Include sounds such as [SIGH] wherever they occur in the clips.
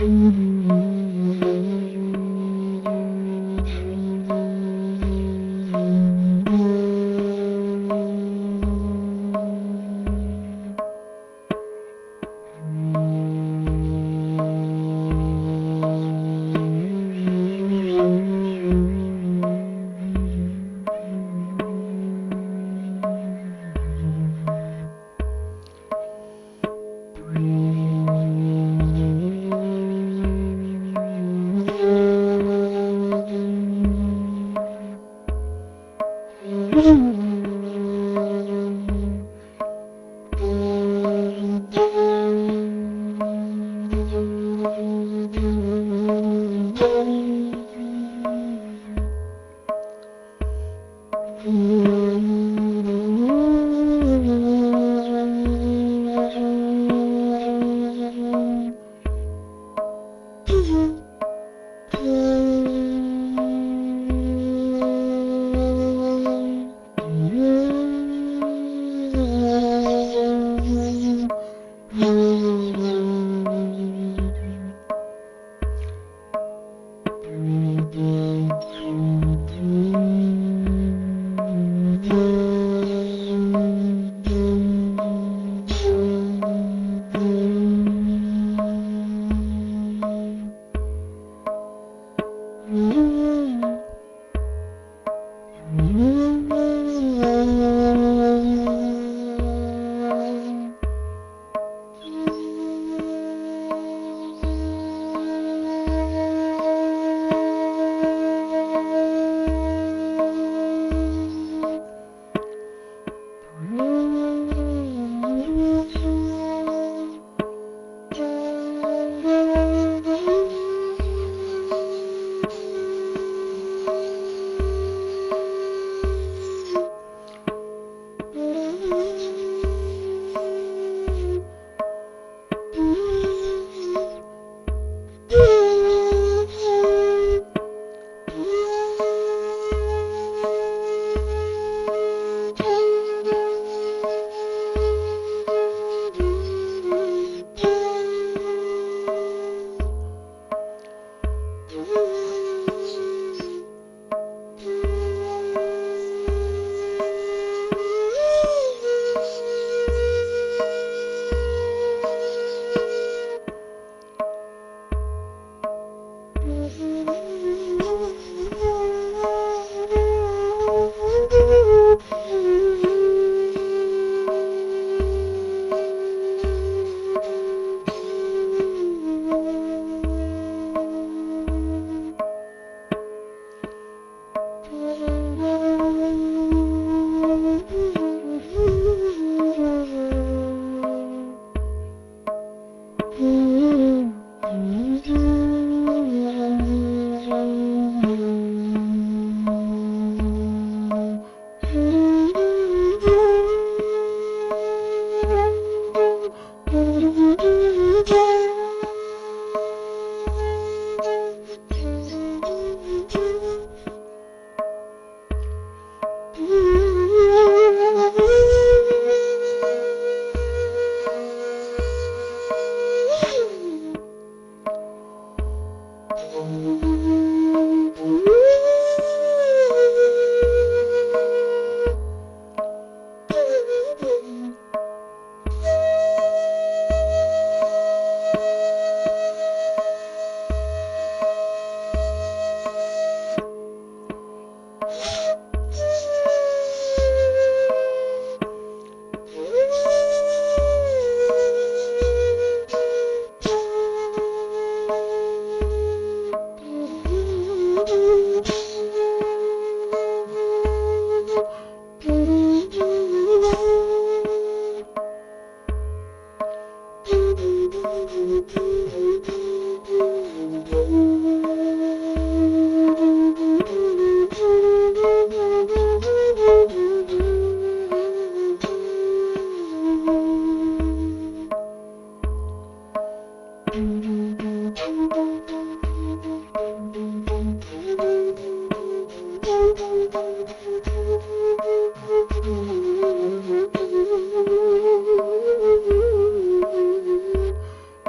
Mm-hmm. 嗯. Mm-hmm. Bye. Bye.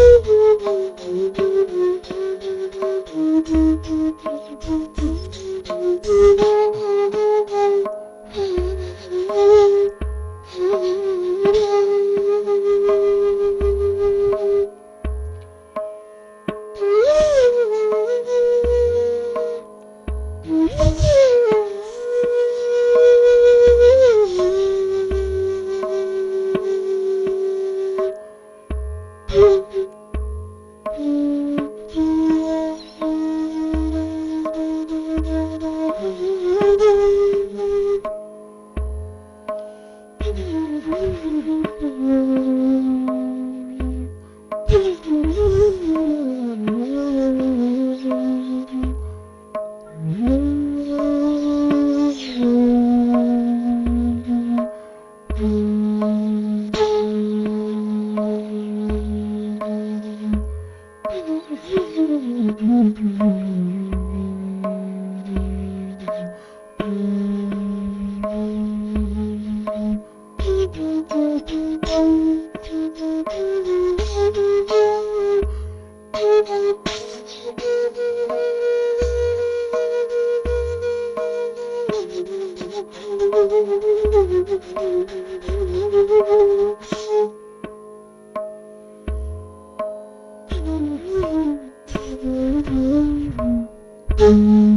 Woo-hoo! [LAUGHS] 梦 Thank